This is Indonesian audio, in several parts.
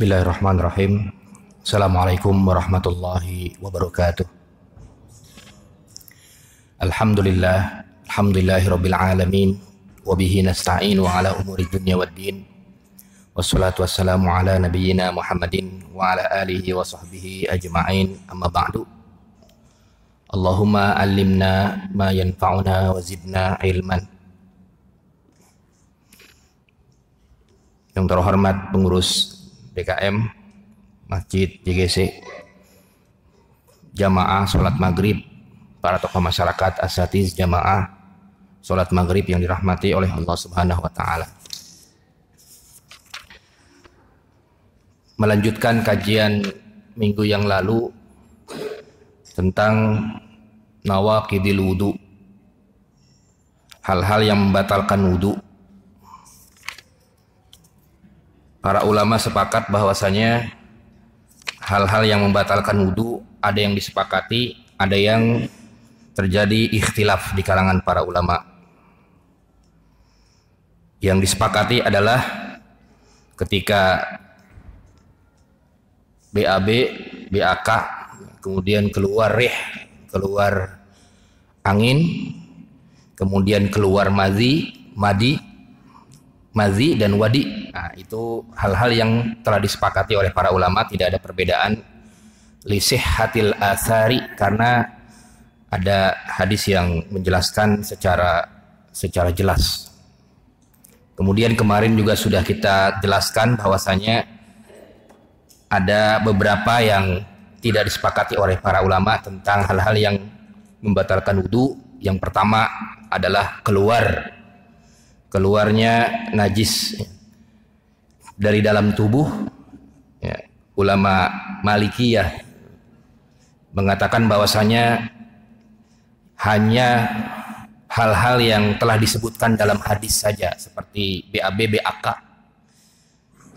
Bismillahirrahmanirrahim. Assalamualaikum warahmatullahi wabarakatuh. Alhamdulillah, alhamdulillahi rabbil alamin. Wa bihi nasta'inu ala umuri dunya waddin. Wassalatu wassalamu ala nabiyyina Muhammadin wa ala alihi wa sahbihi ajma'in. Amma ba'du. Allahumma allimna ma yanfa'una wa zidna ilman. Yang terhormat pengurus DKM Masjid JGC jamaah sholat maghrib. Para tokoh masyarakat asatiz jamaah sholat maghrib yang dirahmati oleh Allah Subhanahu Wa Taala. Melanjutkan kajian minggu yang lalu tentang nawakidil wudu. Hal-hal yang membatalkan wudu para ulama sepakat bahwasanya hal-hal yang membatalkan wudhu ada yang disepakati, ada yang terjadi ikhtilaf di kalangan para ulama. Yang disepakati adalah ketika BAB, BAK, kemudian keluar rih, keluar angin, kemudian keluar madhi, madi, mazi dan wadi. Nah, itu hal-hal yang telah disepakati oleh para ulama, tidak ada perbedaan lisih hatil asari karena ada hadis yang menjelaskan secara secara jelas. Kemudian kemarin juga sudah kita jelaskan bahwasanya ada beberapa yang tidak disepakati oleh para ulama tentang hal-hal yang membatalkan wudhu. Yang pertama adalah keluar keluarnya najis dari dalam tubuh ya, ulama Malikiyah mengatakan bahwasanya hanya hal-hal yang telah disebutkan dalam hadis saja seperti BAB BAK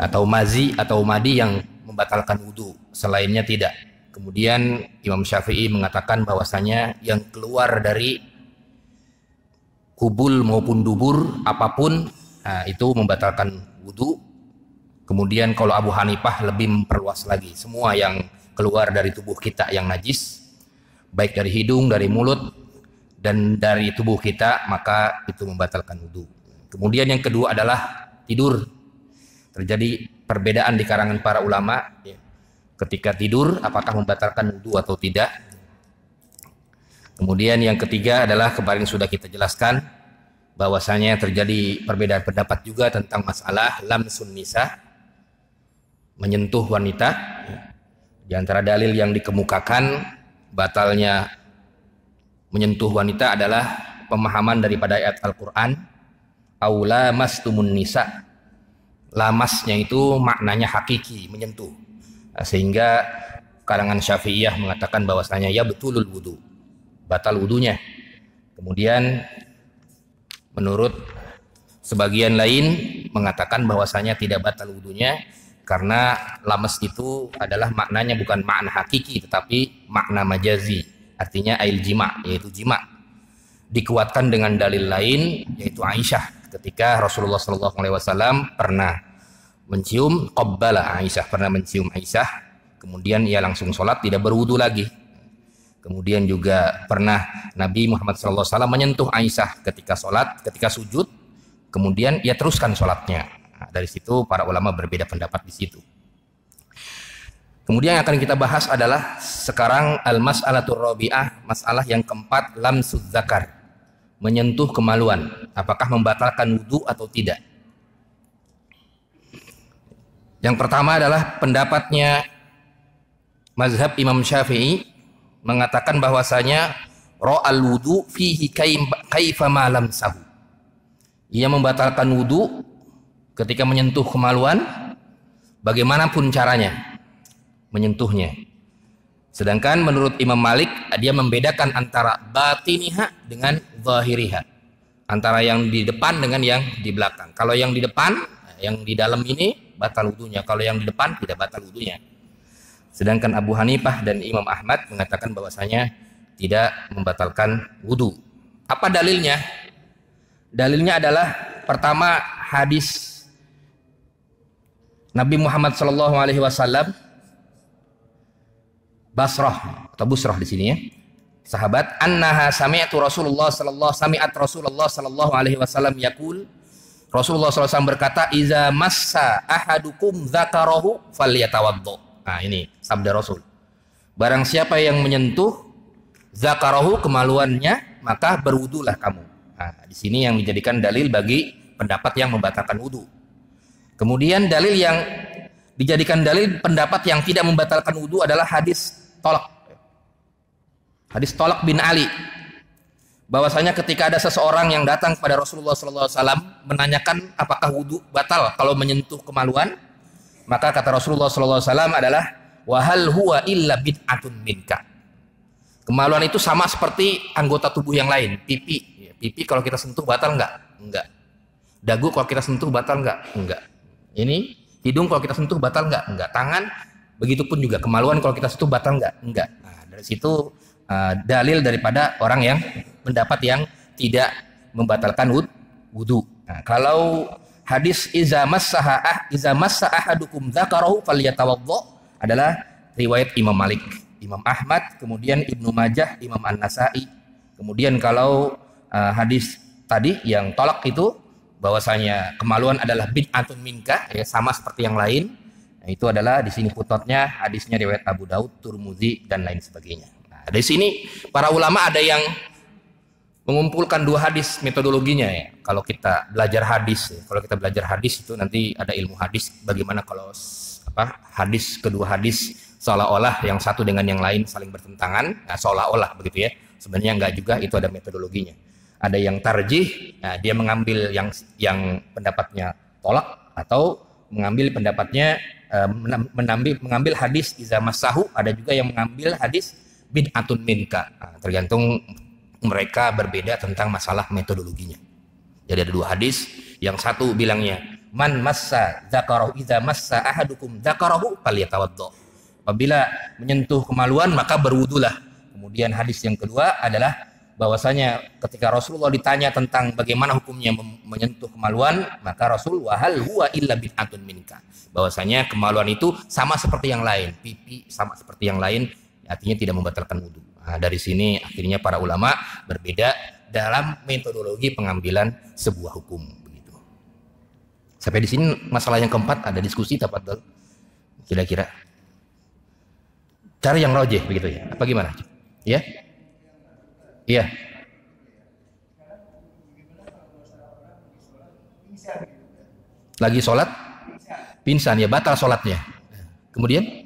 atau mazi atau madi yang membatalkan wudhu selainnya tidak. Kemudian Imam Syafi'i mengatakan bahwasanya yang keluar dari kubul maupun dubur apa pun nah, itu membatalkan wudhu kemudian kalau Abu Hanifah lebih memperluas lagi semua yang keluar dari tubuh kita yang najis baik dari hidung dari mulut dan dari tubuh kita maka itu membatalkan wudhu kemudian yang kedua adalah tidur. Terjadi perbedaan di karangan para ulama. Ketika tidur apakah membatalkan wudhu atau tidak? Kemudian yang ketiga adalah kemarin sudah kita jelaskan bahwasanya terjadi perbedaan pendapat juga tentang masalah lamsun nisa menyentuh wanita. Di antara dalil yang dikemukakan batalnya menyentuh wanita adalah pemahaman daripada ayat Al-Qur'an aula mastumun nisa. Lamasnya itu maknanya hakiki, menyentuh. Sehingga kalangan Syafi'iyah mengatakan bahwasanya ya betulul wudu batal wudhunya. Kemudian menurut sebagian lain mengatakan bahwasanya tidak batal wudhunya karena lames itu adalah maknanya bukan makna hakiki tetapi makna majazi artinya ail jima yaitu jima dikuatkan dengan dalil lain yaitu Aisyah ketika Rasulullah SAW pernah mencium qabbala Aisyah pernah mencium Aisyah kemudian ia langsung sholat tidak berwudu lagi Kemudian juga pernah Nabi Muhammad SAW menyentuh Aisyah ketika sholat, ketika sujud. Kemudian ia teruskan sholatnya. Dari situ para ulama berbeda pendapat di situ. Kemudian yang akan kita bahas adalah sekarang al-mas'alatul rabi'ah, masalah yang keempat lamsuz zakar. Menyentuh kemaluan, apakah membatalkan wudhu atau tidak. Yang pertama adalah pendapatnya mazhab Imam Syafi'i mengatakan bahwasanya ra'al wudu fihi kaifa malam sahu. Ia membatalkan wudu ketika menyentuh kemaluan bagaimanapun caranya menyentuhnya. Sedangkan menurut Imam Malik dia membedakan antara batiniha dengan zahiriha. Antara yang di depan dengan yang di belakang. Kalau yang di depan, yang di dalam ini batal wudunya. Kalau yang di depan tidak batal wudunya. Sedangkan Abu Hanifah dan Imam Ahmad mengatakan bahwasanya tidak membatalkan wudhu. Apa dalilnya? Dalilnya adalah pertama hadis Nabi Muhammad Shallallahu Alaihi Wasallam Basrah atau Busrah di sini ya. Sahabat annaha sami'tu Rasulullah sallallahu sami'at Rasulullah sallallahu alaihi wasallam yaqul. Rasulullah SAW berkata iza massa ahadukum dzakarahu falyatawaddo nah ini sabda Rasul. Barang siapa yang menyentuh zakarahu kemaluannya maka berwudulah kamu. Nah, di sini yang menjadikan dalil bagi pendapat yang membatalkan wudu kemudian dalil yang dijadikan dalil pendapat yang tidak membatalkan wudu adalah hadis tolak. Hadis Tolak bin Ali. Bahwasanya ketika ada seseorang yang datang kepada Rasulullah SAW menanyakan apakah wudhu batal kalau menyentuh kemaluan maka kata Rasulullah SAW adalah wahal huwa illa bid'atun minka. Kemaluan itu sama seperti anggota tubuh yang lain pipi. Pipi kalau kita sentuh batal enggak enggak dagu kalau kita sentuh batal enggak enggak ini hidung kalau kita sentuh batal enggak enggak tangan begitupun juga kemaluan kalau kita sentuh batal enggak enggak nah, dari situ uh, dalil daripada orang yang pendapat yang tidak membatalkan wud, wudu. Nah, kalau hadis iza massaha ah iza massa ahadukum dzakarahu falyatawaddo adalah riwayat Imam Malik, Imam Ahmad, kemudian Ibnu Majah, Imam An-Nasai. Kemudian kalau uh, hadis tadi yang tolak itu bahwasanya kemaluan adalah bid'atun minka ya sama seperti yang lain. Nah, itu adalah di sini putotnya hadisnya riwayat Abu Daud, Turmuzi dan lain sebagainya. Nah, dari sini para ulama ada yang mengumpulkan dua hadis metodologinya ya. Kalau kita belajar hadis, ya. kalau kita belajar hadis itu nanti ada ilmu hadis. Bagaimana kalau apa hadis kedua hadis seolah-olah yang satu dengan yang lain saling bertentangan, nah, seolah-olah begitu ya. Sebenarnya enggak juga, itu ada metodologinya. Ada yang tarjih, nah, dia mengambil yang yang pendapatnya tolak atau mengambil pendapatnya uh, menambil mengambil hadis izamasahu, ada juga yang mengambil hadis bid'atun minka. Nah, tergantung mereka berbeda tentang masalah metodologinya. Jadi ada dua hadis, yang satu bilangnya man massa dzakarahu idza massa ahadukum dzakarahu falyatawaddo. Apabila menyentuh kemaluan maka berwudulah. Kemudian hadis yang kedua adalah bahwasanya ketika Rasulullah ditanya tentang bagaimana hukumnya menyentuh kemaluan, maka Rasul wahal huwa illa bid'atun minka. Bahwasanya kemaluan itu sama seperti yang lain, pipi sama seperti yang lain, artinya tidak membatalkan wudhu. Nah, dari sini akhirnya para ulama berbeda dalam metodologi pengambilan sebuah hukum. Begitu. Sampai di sini masalah yang keempat ada diskusi tapadol. Kira-kira cara yang rojeh begitu ya? Apa gimana? Ya? Iya. Lagi sholat, pingsan ya batal sholatnya. Kemudian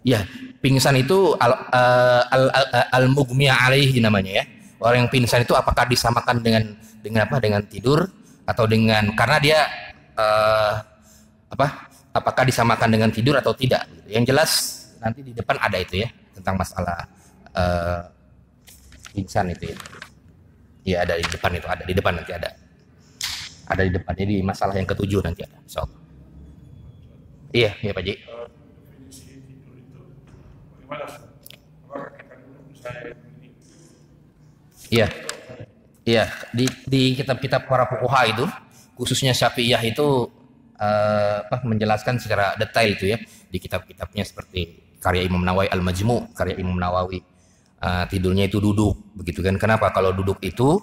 Ya, pingsan itu al, uh, al, al, al mugmiya alaihi namanya ya. Orang yang pingsan itu apakah disamakan dengan dengan apa? Dengan tidur atau dengan karena dia uh, apa? Apakah disamakan dengan tidur atau tidak? Yang jelas nanti di depan ada itu ya tentang masalah uh, pingsan itu ya. Iya ada di depan itu ada di depan nanti ada. Ada di depan. Jadi masalah yang ketujuh nanti ada. So. Iya, iya Pak Ji. Iya. Iya, di di kitab-kitab para fuqaha itu, khususnya Syafi'iyah itu uh, apa menjelaskan secara detail itu ya di kitab-kitabnya seperti karya Imam Nawawi Al-Majmu, karya Imam Nawawi. Uh, tidurnya itu duduk, begitu kan? Kenapa kalau duduk itu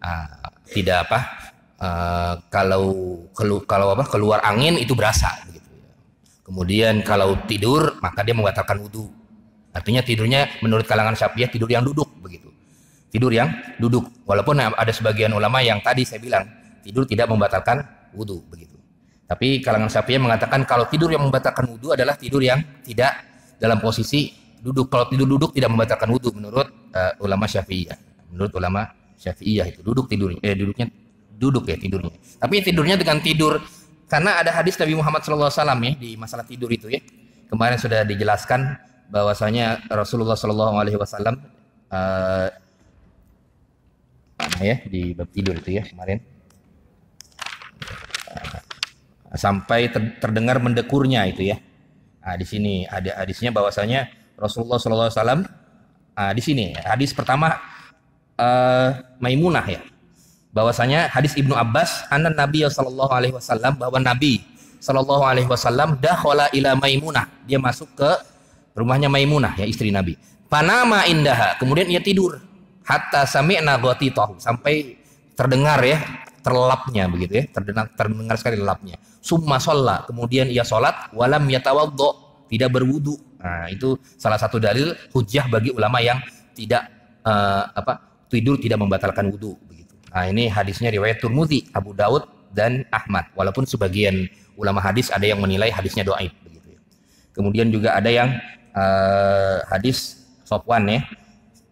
uh, tidak apa? Uh, kalau kelu, kalau apa keluar angin itu berasa begitu. Kemudian kalau tidur maka dia membatalkan wudhu Artinya tidurnya menurut kalangan Syafi'iyah tidur yang duduk begitu. Tidur yang duduk. Walaupun ada sebagian ulama yang tadi saya bilang tidur tidak membatalkan wudhu begitu. Tapi kalangan Syafi'iyah mengatakan kalau tidur yang membatalkan wudhu adalah tidur yang tidak dalam posisi duduk. Kalau tidur duduk tidak membatalkan wudhu menurut uh, ulama Syafi'iyah. Menurut ulama Syafi'iyah itu duduk tidurnya, eh duduknya duduk ya tidurnya. Tapi tidurnya dengan tidur karena ada hadis Nabi Muhammad SAW ya di masalah tidur itu ya. Kemarin sudah dijelaskan bahwasanya Rasulullah Shallallahu Alaihi Wasallam uh, ya di bab tidur itu ya kemarin uh, sampai ter, terdengar mendekurnya itu ya. Nah, di sini. Ada hadisnya bahwasanya Rasulullah Wasallam uh, di sini. Hadis pertama uh, Maimunah ya. bahwasanya hadis Ibnu Abbas anan Nabi sallallahu alaihi wasallam bahwa Nabi sallallahu alaihi wasallam dakhala ila Maimunah. Dia masuk ke rumahnya Maimunah ya istri Nabi. Panama indaha. Kemudian ia tidur. Hatta sami'na tahu sampai terdengar ya terlelapnya begitu ya. Terdengar terdengar sekali lelapnya summa sholla kemudian ia sholat walam yatawaddo tidak berwudu nah itu salah satu dalil hujah bagi ulama yang tidak uh, apa tidur tidak membatalkan wudu Nah, ini hadisnya riwayat Turmudi, Abu Daud dan Ahmad. Walaupun sebagian ulama hadis ada yang menilai hadisnya doaib begitu ya. Kemudian juga ada yang uh, hadis Sofwan ya.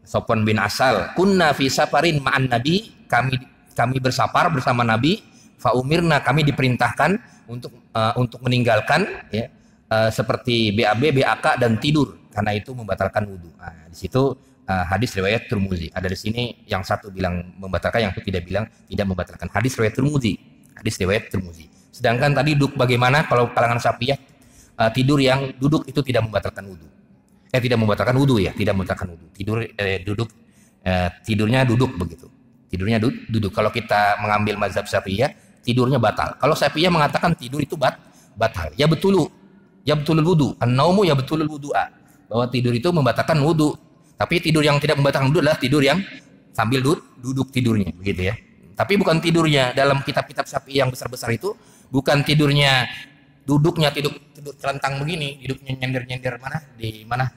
Sofwan bin Asal, "Kunna fi safarin ma'an Nabi." Kami kami bersafar bersama Nabi, fa umirna kami diperintahkan untuk uh, untuk meninggalkan ya uh, seperti BAB, BAK dan tidur karena itu membatalkan wudhu. Nah, di situ uh, hadis riwayat Turmuzi. Ada di sini yang satu bilang membatalkan, yang satu tidak bilang tidak membatalkan. Hadis riwayat Turmuzi. Hadis riwayat Turmuzi. Sedangkan tadi duduk bagaimana kalau kalangan Syafi'iyah uh, tidur yang duduk itu tidak membatalkan wudhu. Eh tidak membatalkan wudhu ya, tidak membatalkan wudhu. Tidur eh, duduk eh, tidurnya duduk begitu. Tidurnya du duduk. Kalau kita mengambil mazhab Syafi'iyah, tidurnya batal. Kalau Syafi'iyah mengatakan tidur itu bat batal. Ya betul. Ya betul wudhu. An-naumu ya betul wudhu'a. Bahwa tidur itu membatalkan wudhu tapi tidur yang tidak membatalkan wudhu adalah tidur yang sambil duduk, duduk tidurnya, begitu ya. Tapi bukan tidurnya dalam kitab-kitab sapi yang besar-besar itu bukan tidurnya duduknya tidur tidur celentang begini, duduknya nyender-nyender mana di mana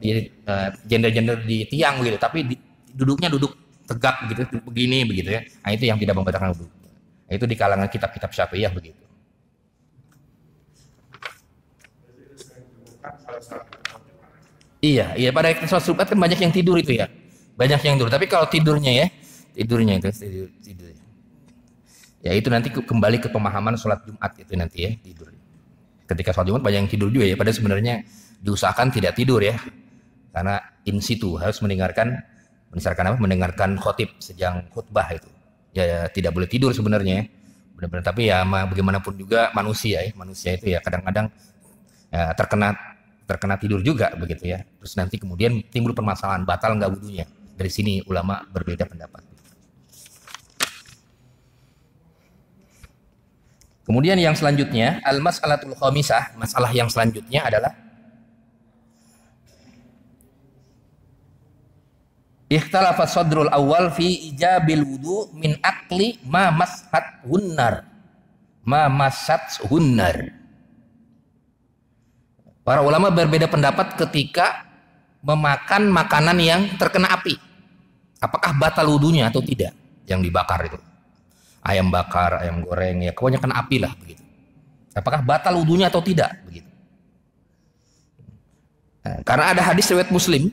di uh, jender-jender di tiang gitu, tapi di, duduknya duduk tegak begitu begini begitu ya. Nah, itu yang tidak membatalkan wudhu. Itu di kalangan kitab-kitab Syafi'iyah begitu. Iya, iya pada sholat Jumat kan banyak yang tidur itu ya. Banyak yang tidur. Tapi kalau tidurnya ya, tidurnya itu tidur, tidur. Ya itu nanti kembali ke pemahaman sholat Jumat itu nanti ya tidur. Ketika sholat Jumat banyak yang tidur juga ya. Padahal sebenarnya diusahakan tidak tidur ya. Karena in situ harus mendengarkan mendengarkan apa? Mendengarkan khotib sejang khutbah itu. Ya, ya tidak boleh tidur sebenarnya. Ya. Benar-benar tapi ya bagaimanapun juga manusia ya. Manusia itu ya kadang-kadang ya, terkena terkena tidur juga begitu ya. Terus nanti kemudian timbul permasalahan batal nggak wudhunya. Dari sini ulama berbeda pendapat. Kemudian yang selanjutnya al-mas'alatul khamisah, masalah yang selanjutnya adalah Ikhtalafa sadrul awal fi ijabil wudu min akli ma mashat hunnar. Ma mashat hunnar. Para ulama berbeda pendapat ketika memakan makanan yang terkena api. Apakah batal wudhunya atau tidak yang dibakar itu? Ayam bakar, ayam goreng, ya kebanyakan api lah begitu. Apakah batal wudhunya atau tidak begitu? Nah, karena ada hadis riwayat Muslim,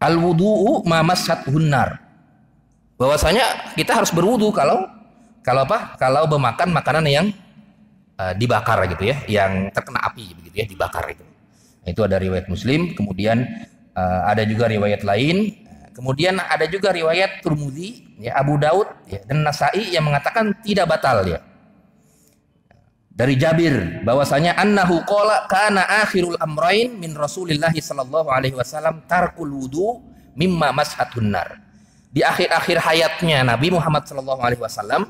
al wudu'u mamasat hunnar. Bahwasanya kita harus berwudu kalau kalau apa? Kalau memakan makanan yang uh, dibakar gitu ya, yang terkena api begitu ya, dibakar itu. Nah, itu ada riwayat Muslim, kemudian uh, ada juga riwayat lain, kemudian ada juga riwayat Turmudi, ya, Abu Daud ya, dan Nasai yang mengatakan tidak batal ya. Dari Jabir bahwasanya annahu qala kana akhirul amrain min Rasulillah sallallahu alaihi wasallam tarkul wudu mimma mashatun nar. Di akhir-akhir hayatnya Nabi Muhammad sallallahu alaihi wasallam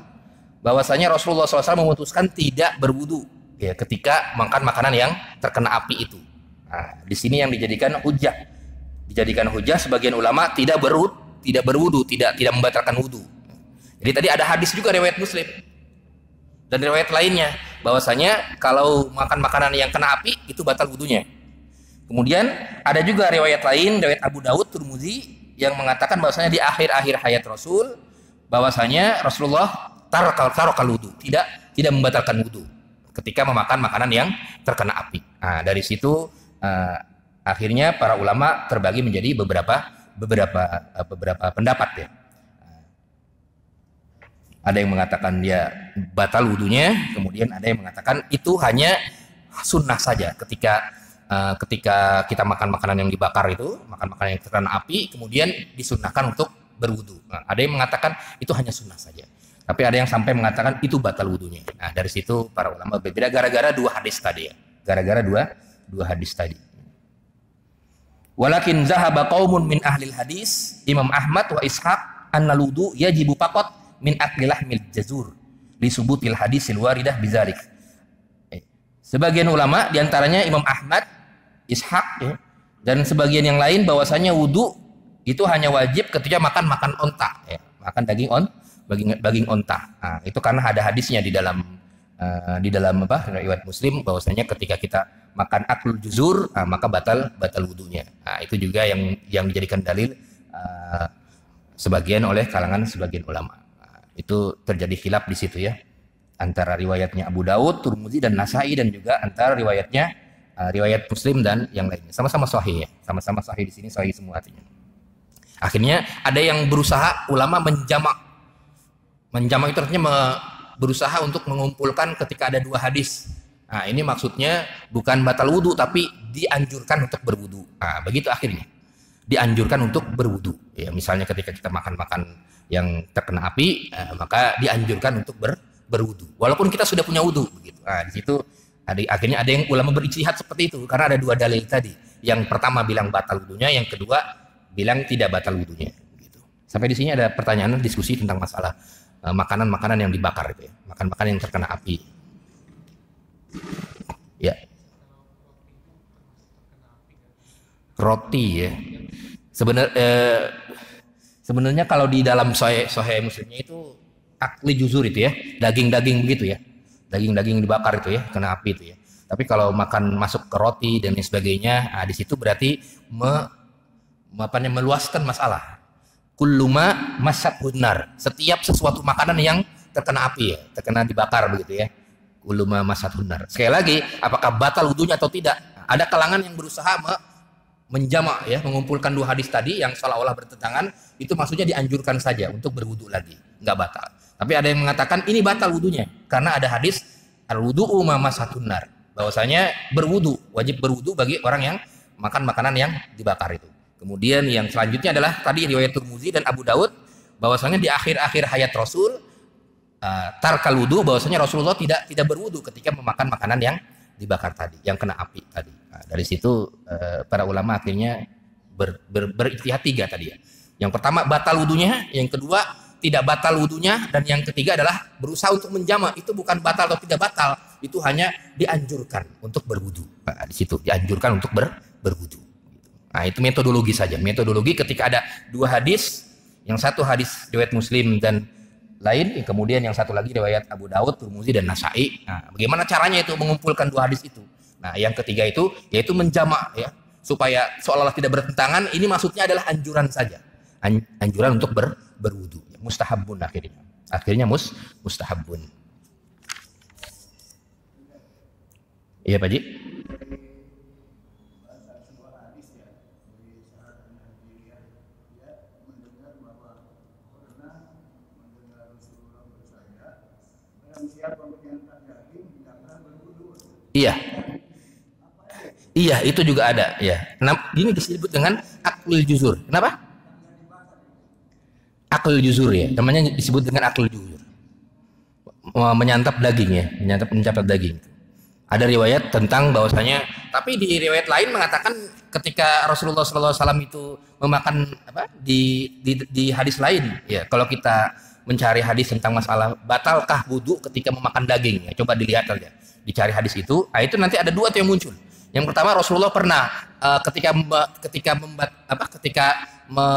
bahwasanya Rasulullah SAW memutuskan tidak berwudu ya ketika makan makanan yang terkena api itu. Nah, di sini yang dijadikan hujah. Dijadikan hujah sebagian ulama tidak berwud, tidak berwudu, tidak tidak membatalkan wudu. Jadi tadi ada hadis juga riwayat Muslim dan riwayat lainnya bahwasanya kalau makan makanan yang kena api itu batal wudunya. Kemudian ada juga riwayat lain riwayat Abu Dawud Turmuzi yang mengatakan bahwasanya di akhir-akhir hayat Rasul bahwasanya Rasulullah tarokal tarokal wudhu tidak tidak membatalkan wudhu ketika memakan makanan yang terkena api. Nah, dari situ uh, akhirnya para ulama terbagi menjadi beberapa beberapa uh, beberapa pendapat ya. Ada yang mengatakan dia batal wudhunya, kemudian ada yang mengatakan itu hanya sunnah saja ketika uh, ketika kita makan makanan yang dibakar itu, makan makanan yang terkena api, kemudian disunahkan untuk berwudhu. Nah, ada yang mengatakan itu hanya sunnah saja. Tapi ada yang sampai mengatakan itu batal wudhunya. Nah dari situ para ulama berbeda gara-gara dua hadis tadi ya. Gara-gara dua dua hadis tadi. Walakin zahaba qaumun min ahli hadis Imam Ahmad wa Ishaq annal wudu yajibu faqat min aklilah mil jazur li subutil hadisil waridah bizalik. Eh, sebagian ulama di antaranya Imam Ahmad, Ishaq ya, dan sebagian yang lain bahwasanya wudu itu hanya wajib ketika makan makan onta, ya, makan daging on, daging daging onta. Nah, itu karena ada hadisnya di dalam uh, di dalam apa riwayat Muslim bahwasanya ketika kita makan aklul juzur, nah, maka batal batal wudunya. Nah, itu juga yang yang dijadikan dalil uh, sebagian oleh kalangan sebagian ulama. Itu terjadi khilaf di situ ya antara riwayatnya Abu Daud, Turmuzi dan Nasai dan juga antara riwayatnya uh, riwayat Muslim dan yang lainnya. Sama-sama sahih ya, sama-sama sahih di sini sahih semua artinya. Akhirnya ada yang berusaha ulama menjamak. Menjamak itu artinya me, berusaha untuk mengumpulkan ketika ada dua hadis. Nah, ini maksudnya bukan batal wudhu tapi dianjurkan untuk berwudhu. Nah, begitu akhirnya. Dianjurkan untuk berwudhu. Ya, misalnya ketika kita makan-makan yang terkena api, eh, maka dianjurkan untuk ber, berwudhu. Walaupun kita sudah punya wudhu. Begitu. Nah, di situ ada, akhirnya ada yang ulama berijtihad seperti itu karena ada dua dalil tadi. Yang pertama bilang batal wudhunya, yang kedua bilang tidak batal wudhunya. Gitu. Sampai di sini ada pertanyaan diskusi tentang masalah eh, makanan-makanan uh, yang dibakar itu ya, makan-makan yang terkena api. Ya. Roti ya. Sebenarnya eh, sebenarnya kalau di dalam sohe sohe muslimnya itu akli juzur itu ya, daging-daging begitu ya. Daging-daging dibakar itu ya, kena api itu ya. Tapi kalau makan masuk ke roti dan lain sebagainya, nah, di situ berarti me, apa meluaskan masalah. Kulluma masak benar. Setiap sesuatu makanan yang terkena api ya, terkena dibakar begitu ya. Kulluma masak benar. Sekali lagi, apakah batal wudhunya atau tidak? Ada kalangan yang berusaha me, menjamak ya, mengumpulkan dua hadis tadi yang seolah-olah bertentangan, itu maksudnya dianjurkan saja untuk berwudhu lagi, nggak batal. Tapi ada yang mengatakan ini batal wudhunya karena ada hadis al wudhu umama satunar bahwasanya berwudhu wajib berwudhu bagi orang yang makan makanan yang dibakar itu. Kemudian yang selanjutnya adalah tadi riwayat Turmuzi dan Abu Daud bahwasanya di akhir-akhir hayat Rasul uh, tarkal wudu bahwasanya Rasulullah tidak tidak berwudu ketika memakan makanan yang dibakar tadi, yang kena api tadi. Nah, dari situ uh, para ulama akhirnya ber, ber, beristihad tiga tadi ya. Yang pertama batal wudunya, yang kedua tidak batal wudunya dan yang ketiga adalah berusaha untuk menjama. Itu bukan batal atau tidak batal, itu hanya dianjurkan untuk berwudu. Nah, di situ dianjurkan untuk ber, berwudu. Nah, itu metodologi saja. Metodologi ketika ada dua hadis, yang satu hadis riwayat Muslim dan lain, kemudian yang satu lagi riwayat Abu Dawud, Turmuzi dan Nasai. Nah, bagaimana caranya itu mengumpulkan dua hadis itu? Nah, yang ketiga itu yaitu menjamak ya, supaya seolah-olah tidak bertentangan. Ini maksudnya adalah anjuran saja. Anjuran untuk ber, berwudu. Mustahabun akhirnya. Akhirnya mus mustahabun. Iya Pak Ji? Iya. Iya, itu juga ada, ya. Nah, ini disebut dengan akul juzur. Kenapa? Akul juzur ya. Namanya disebut dengan akul juzur. Menyantap daging ya, menyantap menyantap daging. Ada riwayat tentang bahwasanya, tapi di riwayat lain mengatakan ketika Rasulullah SAW itu memakan apa di, di di hadis lain ya kalau kita mencari hadis tentang masalah batalkah wudhu ketika memakan daging. Ya, coba dilihat aja, dicari hadis itu. Nah, itu nanti ada dua yang muncul. Yang pertama Rasulullah pernah uh, ketika ketika membat apa ketika me,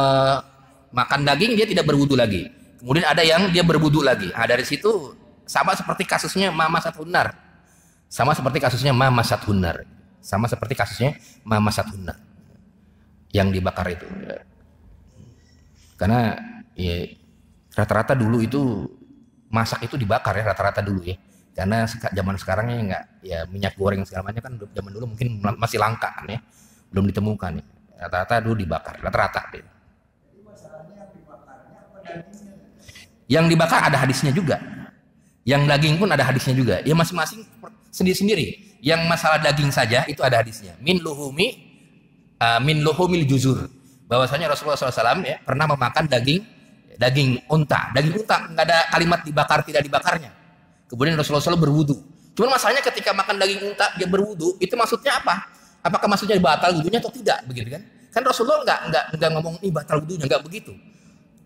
makan daging dia tidak berwudhu lagi. Kemudian ada yang dia berwudhu lagi. Nah, dari situ sama seperti kasusnya Mama Sathunar. Sama seperti kasusnya Mama Sathunar. Sama seperti kasusnya Mama Sathunar yang dibakar itu. Karena ya, rata-rata dulu itu masak itu dibakar ya rata-rata dulu ya karena zaman sekarang ya nggak ya minyak goreng segala macam kan zaman dulu mungkin masih langka kan ya. Belum ditemukan ya. Rata-rata dulu dibakar rata-rata ya. yang dibakar ada hadisnya juga. Yang daging pun ada hadisnya juga. Ya masing-masing sendiri-sendiri. Yang masalah daging saja itu ada hadisnya. Min luhumi uh, min luhumil juzur. Bahwasanya Rasulullah SAW ya pernah memakan daging daging unta. Daging unta nggak ada kalimat dibakar tidak dibakarnya. Kemudian Rasulullah SAW berwudu. Cuma masalahnya ketika makan daging unta dia berwudu, itu maksudnya apa? Apakah maksudnya batal wudunya atau tidak? Begitu kan? Kan Rasulullah nggak nggak nggak ngomong ini batal wudunya, nggak begitu.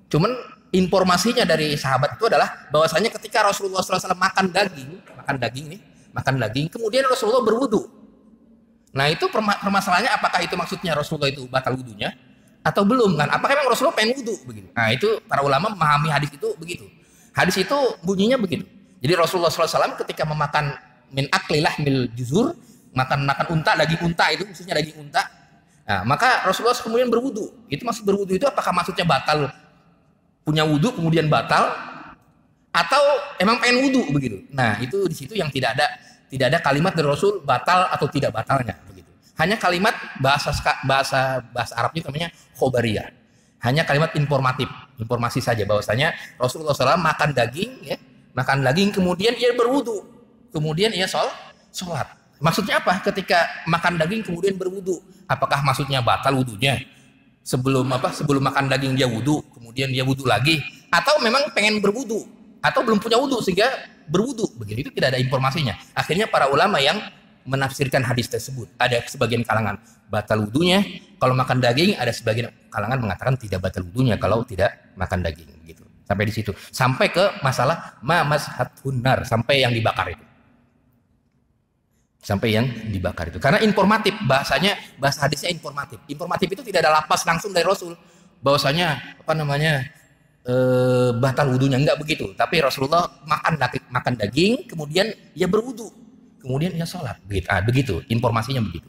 Cuman informasinya dari sahabat itu adalah bahwasanya ketika Rasulullah SAW makan daging, makan daging nih, makan daging, kemudian Rasulullah berwudu. Nah itu permasalahannya apakah itu maksudnya Rasulullah itu batal wudunya atau belum kan? Apakah memang Rasulullah pengen wudu begitu? Nah itu para ulama memahami hadis itu begitu. Hadis itu bunyinya begitu. Jadi Rasulullah SAW ketika memakan min aklilah mil juzur, makan makan unta daging unta itu khususnya daging unta. Nah, maka Rasulullah kemudian berwudu. Itu maksud berwudu itu apakah maksudnya batal punya wudu kemudian batal atau emang pengen wudu begitu? Nah itu di situ yang tidak ada tidak ada kalimat dari Rasul batal atau tidak batalnya begitu. Hanya kalimat bahasa bahasa bahasa Arabnya namanya khobariyah. Hanya kalimat informatif, informasi saja bahwasanya Rasulullah SAW makan daging ya, makan daging kemudian ia berwudu. Kemudian ia sol sholat. Maksudnya apa? Ketika makan daging kemudian berwudu. Apakah maksudnya batal wudunya? Sebelum apa? Sebelum makan daging dia wudu, kemudian dia wudu lagi atau memang pengen berwudu atau belum punya wudu sehingga berwudu begitu itu tidak ada informasinya akhirnya para ulama yang menafsirkan hadis tersebut ada sebagian kalangan batal wudunya kalau makan daging ada sebagian kalangan mengatakan tidak batal wudunya kalau tidak makan daging gitu sampai di situ. Sampai ke masalah ma hunar sampai yang dibakar itu. Sampai yang dibakar itu. Karena informatif bahasanya bahasa hadisnya informatif. Informatif itu tidak ada lapas langsung dari Rasul. Bahwasanya apa namanya e, batal wudhunya enggak begitu. Tapi Rasulullah makan daging makan daging kemudian ia berwudhu kemudian ia sholat. Begitu, ah, begitu. Informasinya begitu.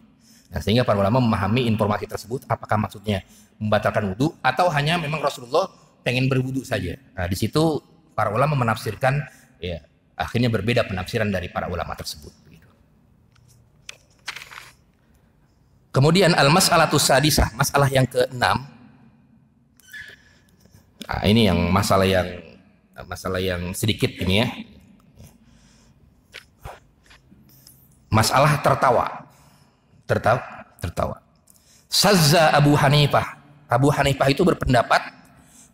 Nah, sehingga para ulama memahami informasi tersebut apakah maksudnya membatalkan wudhu atau hanya memang Rasulullah pengen berwudhu saja nah, di situ para ulama menafsirkan ya akhirnya berbeda penafsiran dari para ulama tersebut kemudian al-mas'alatus sadisah masalah yang keenam Nah, ini yang masalah yang masalah yang sedikit ini ya. Masalah tertawa. Tertawa, tertawa. Sazza Abu Hanifah. Abu Hanifah itu berpendapat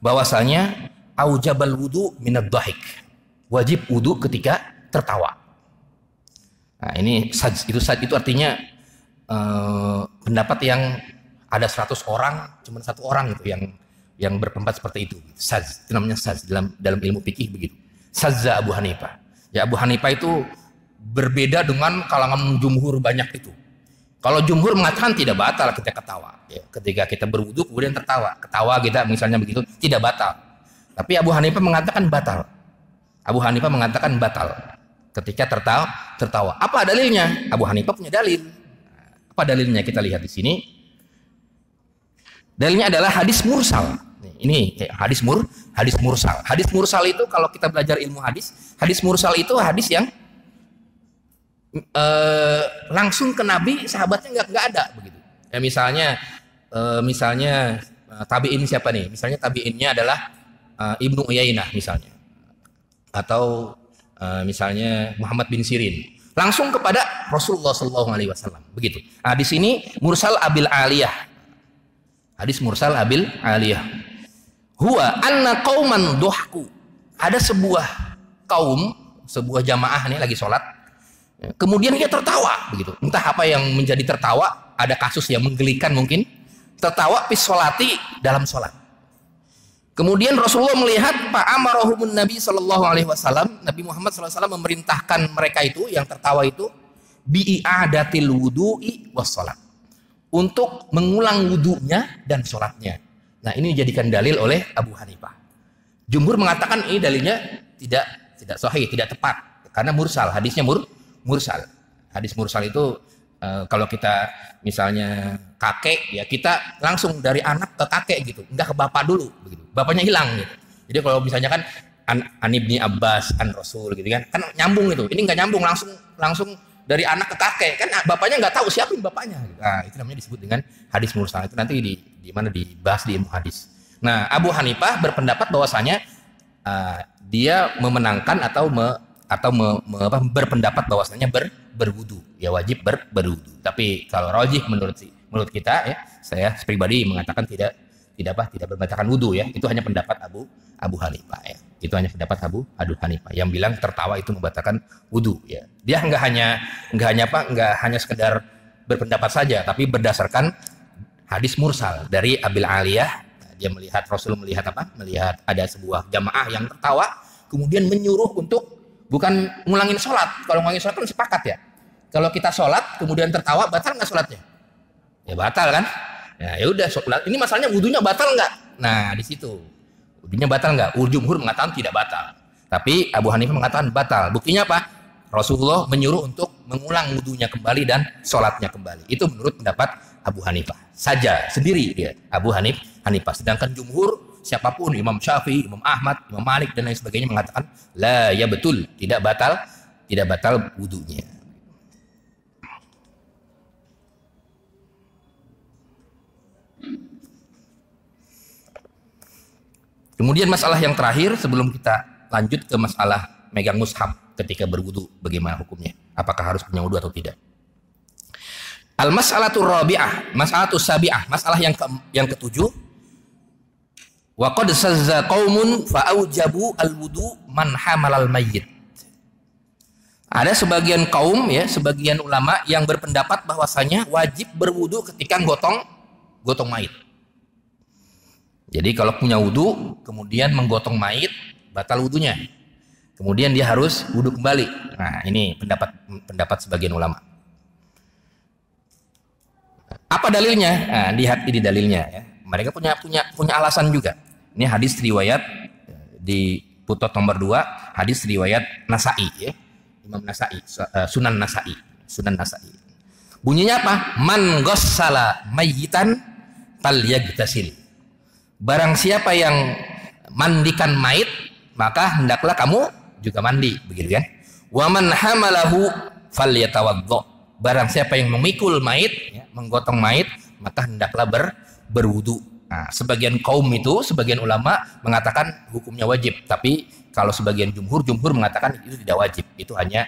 bahwasanya aujabal wudu minad dhahik. Wajib wudu ketika tertawa. Nah, ini saj itu saj itu artinya uh, pendapat yang ada 100 orang, cuma satu orang itu yang yang berpendapat seperti itu. Saz, itu namanya saz dalam dalam ilmu fikih begitu. Sazza Abu Hanifah. Ya Abu Hanifah itu berbeda dengan kalangan jumhur banyak itu. Kalau jumhur mengatakan tidak batal kita ketawa. Ya, ketika kita berwudu kemudian tertawa. Ketawa kita misalnya begitu tidak batal. Tapi Abu Hanifah mengatakan batal. Abu Hanifah mengatakan batal. Ketika tertawa, tertawa. Apa dalilnya? Abu Hanifah punya dalil. Apa dalilnya? Kita lihat di sini. Dalilnya adalah hadis mursal. Ini hadis mur, hadis mursal. Hadis mursal itu kalau kita belajar ilmu hadis, hadis mursal itu hadis yang uh, langsung ke Nabi, sahabatnya nggak nggak ada begitu. Ya misalnya, uh, misalnya uh, tabiin siapa nih? Misalnya tabiinnya adalah uh, Ibnu Uyainah misalnya, atau uh, misalnya Muhammad bin Sirin. Langsung kepada Rasulullah Shallallahu Alaihi Wasallam begitu. Nah, di sini mursal abil aliyah. Hadis mursal abil aliyah huwa anna qauman dohku ada sebuah kaum sebuah jamaah nih lagi sholat kemudian dia tertawa begitu. Entah apa yang menjadi tertawa ada kasus yang menggelikan mungkin. Tertawa pisolati dalam sholat. Kemudian Rasulullah melihat Pak Amarohumun Nabi Shallallahu Alaihi Wasallam. Nabi Muhammad SAW memerintahkan mereka itu yang tertawa itu bi'iadatil wudu'i was sholat. Untuk mengulang wudhunya dan sholatnya. Nah ini dijadikan dalil oleh Abu Hanifah. Jumhur mengatakan ini dalilnya tidak tidak sahih, tidak tepat. Karena mursal, hadisnya mur mursal. Hadis mursal itu e, kalau kita misalnya kakek ya kita langsung dari anak ke kakek gitu, enggak ke bapak dulu begitu. Bapaknya hilang gitu. Jadi kalau misalnya kan an, an ibni Abbas an Rasul gitu kan, kan nyambung itu. Ini enggak nyambung langsung langsung dari anak ke kakek kan bapaknya nggak tahu siapa bapaknya nah itu namanya disebut dengan hadis mursal itu nanti di di mana dibahas di ilmu hadis nah Abu Hanifah berpendapat bahwasanya uh, dia memenangkan atau me, atau me, me, apa, berpendapat bahwasanya ber, berwudu. Ya wajib ber, berwudu. Tapi kalau rojih menurut menurut kita ya saya pribadi mengatakan tidak tidak apa tidak membacakan wudhu ya. Itu hanya pendapat Abu Abu Hanifah ya. Itu hanya pendapat Abu Abu Hanifah. Yang bilang tertawa itu membatalkan wudhu ya. Dia nggak hanya nggak hanya apa nggak hanya sekedar berpendapat saja tapi berdasarkan hadis mursal dari Abil Aliyah. Dia melihat Rasul melihat apa? Melihat ada sebuah jamaah yang tertawa, kemudian menyuruh untuk bukan ngulangin sholat. Kalau ngulangin sholat kan sepakat ya. Kalau kita sholat kemudian tertawa, batal nggak sholatnya? Ya batal kan? Ya, ya udah sholat. Ini masalahnya wudhunya batal nggak? Nah di situ wudhunya batal nggak? Jumhur mengatakan tidak batal. Tapi Abu Hanifah mengatakan batal. Buktinya apa? Rasulullah menyuruh untuk mengulang wudhunya kembali dan sholatnya kembali. Itu menurut pendapat Abu Hanifah saja sendiri dia Abu Hanif Hanifah. Sedangkan jumhur siapa pun Imam Syafi'i, Imam Ahmad, Imam Malik dan lain sebagainya mengatakan la ya betul tidak batal tidak batal wudhunya. Kemudian masalah yang terakhir sebelum kita lanjut ke masalah megang mushaf ketika berwudu bagaimana hukumnya? Apakah harus punya wudu atau tidak? Al mas'alatu rabi'ah, mas'alatu sabi'ah, masalah yang ke, yang ketujuh. Wa qad sazza qaumun fa aujabu al wudu man hamalal mayyit. Ada sebagian kaum ya, sebagian ulama yang berpendapat bahwasanya wajib berwudu ketika gotong gotong mayit. Jadi kalau punya wudhu, kemudian menggotong mayit, batal wudhunya. Kemudian dia harus wudhu kembali. Nah ini pendapat pendapat sebagian ulama. Apa dalilnya? Nah, lihat ini dalilnya. Ya. Mereka punya punya punya alasan juga. Ini hadis riwayat di putot nomor 2, hadis riwayat Nasai ya. Imam Nasai, eh, Sunan Nasai, Sunan Nasai. Bunyinya apa? Man ghassala mayyitan falyagtasil barang siapa yang mandikan mayit maka hendaklah kamu juga mandi begitu kan waman hamalahu falyatawaddo barang siapa yang memikul mayit ya, menggotong mayit maka hendaklah ber, berwudu nah, sebagian kaum itu sebagian ulama mengatakan hukumnya wajib tapi kalau sebagian jumhur jumhur mengatakan itu tidak wajib itu hanya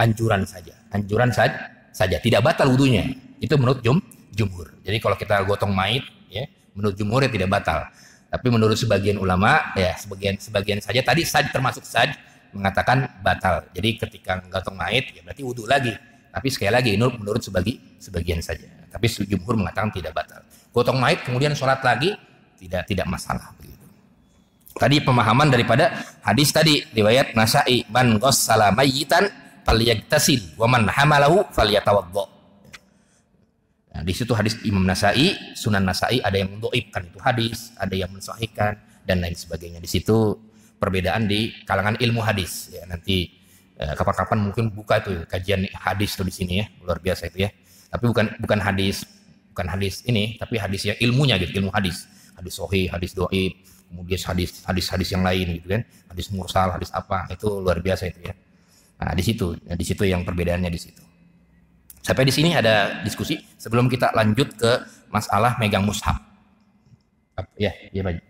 anjuran saja anjuran saja saja tidak batal wudunya itu menurut jum jumhur jadi kalau kita gotong mayit ya Menurut jumhur ya tidak batal. Tapi menurut sebagian ulama ya sebagian sebagian saja tadi saja termasuk saja mengatakan batal. Jadi ketika gotong mayit ya berarti wudhu lagi. Tapi sekali lagi menurut, menurut sebagi, sebagian saja. Tapi jumhur mengatakan tidak batal. Gotong mayit kemudian sholat lagi tidak tidak masalah begitu. Tadi pemahaman daripada hadis tadi riwayat Nasai man ghassala mayyitan falyagtasil wa man hamalahu falyatawaddo. Nah, di situ hadis Imam Nasai, Sunan Nasai ada yang mendoibkan itu hadis, ada yang mensahihkan dan lain sebagainya. Di situ perbedaan di kalangan ilmu hadis. Ya, nanti eh, kapan-kapan mungkin buka itu kajian hadis tuh di sini ya, luar biasa itu ya. Tapi bukan bukan hadis bukan hadis ini, tapi hadis yang ilmunya gitu, ilmu hadis. Hadis sahih, hadis doib, kemudian hadis hadis hadis yang lain gitu kan, hadis mursal, hadis apa, itu luar biasa itu ya. Nah, di situ, ya, di situ yang perbedaannya di situ. Sampai di sini ada diskusi sebelum kita lanjut ke masalah megang mushaf. Ya, iya Pak.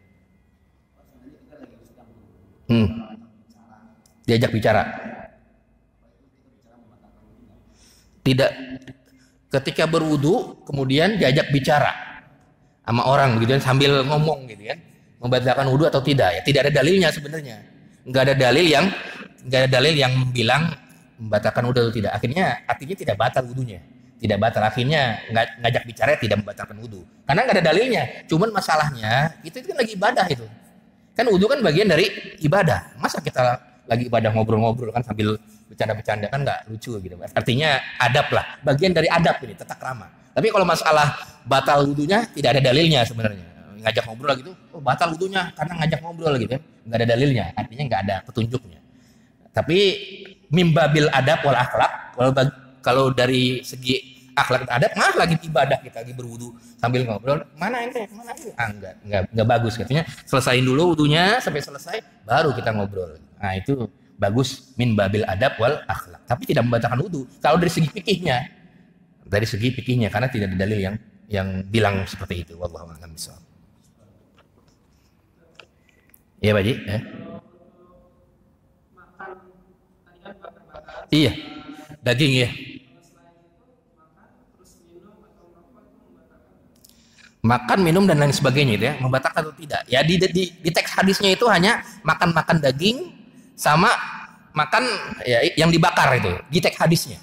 Hmm. Diajak bicara. Tidak ketika berwudu kemudian diajak bicara sama orang begitu kan sambil ngomong gitu kan membatalkan wudhu atau tidak ya tidak ada dalilnya sebenarnya nggak ada dalil yang nggak ada dalil yang bilang membatalkan wudhu atau tidak. Akhirnya artinya tidak batal wudhunya. Tidak batal akhirnya ngajak bicara tidak membatalkan wudhu. Karena nggak ada dalilnya. Cuman masalahnya itu, itu kan lagi ibadah itu. Kan wudhu kan bagian dari ibadah. Masa kita lagi ibadah ngobrol-ngobrol kan sambil bercanda-bercanda kan nggak lucu gitu. Artinya adab lah. Bagian dari adab ini tetap ramah. Tapi kalau masalah batal wudhunya tidak ada dalilnya sebenarnya. Ngajak ngobrol gitu, oh batal wudhunya karena ngajak ngobrol gitu ya. Nggak ada dalilnya. Artinya nggak ada petunjuknya. Tapi mimbabil adab wal akhlak kalau kalau dari segi akhlak dan adab malah lagi ibadah kita lagi berwudu sambil ngobrol mana ente mana ini ah enggak enggak enggak bagus katanya selesaiin dulu wudunya sampai selesai baru kita ngobrol nah itu bagus min babil adab wal akhlak tapi tidak membatalkan wudu kalau dari segi pikihnya dari segi pikihnya karena tidak ada dalil yang yang bilang seperti itu wallahu a'lam bishawab Iya, Pak Ji? Ya. Iya, daging ya. Makan, minum dan lain sebagainya itu ya, membatalkan atau tidak? Ya di, di, di teks hadisnya itu hanya makan-makan daging sama makan ya yang dibakar itu di teks hadisnya.